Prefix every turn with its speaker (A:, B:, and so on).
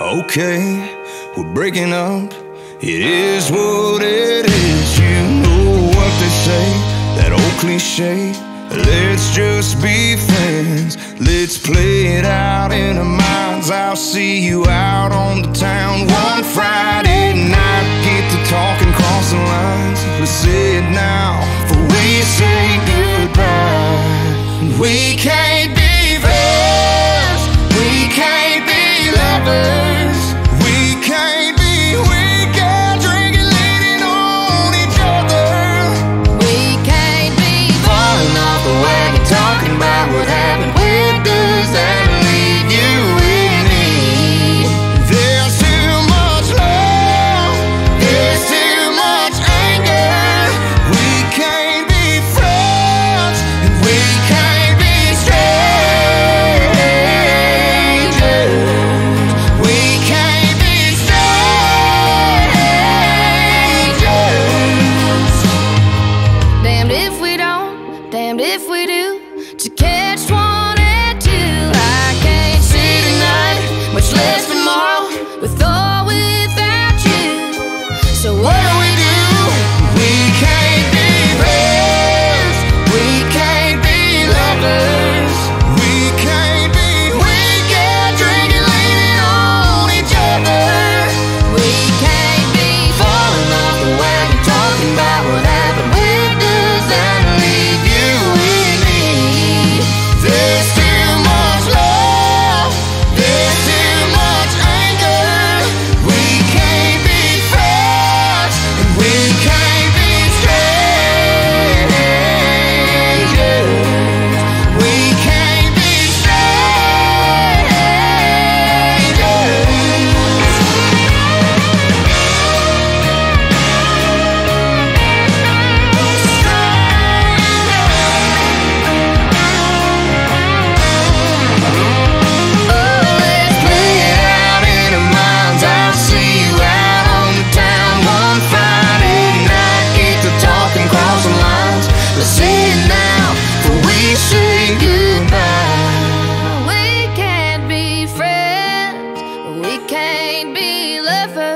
A: Okay, we're breaking up. It is what it is. You know what they say, that old cliche. Let's just be friends. Let's play it out in our minds. I'll see you out on the town one Friday night. Get to talking, cross the lines. Let's say it now, for we say goodbye. We can't. clever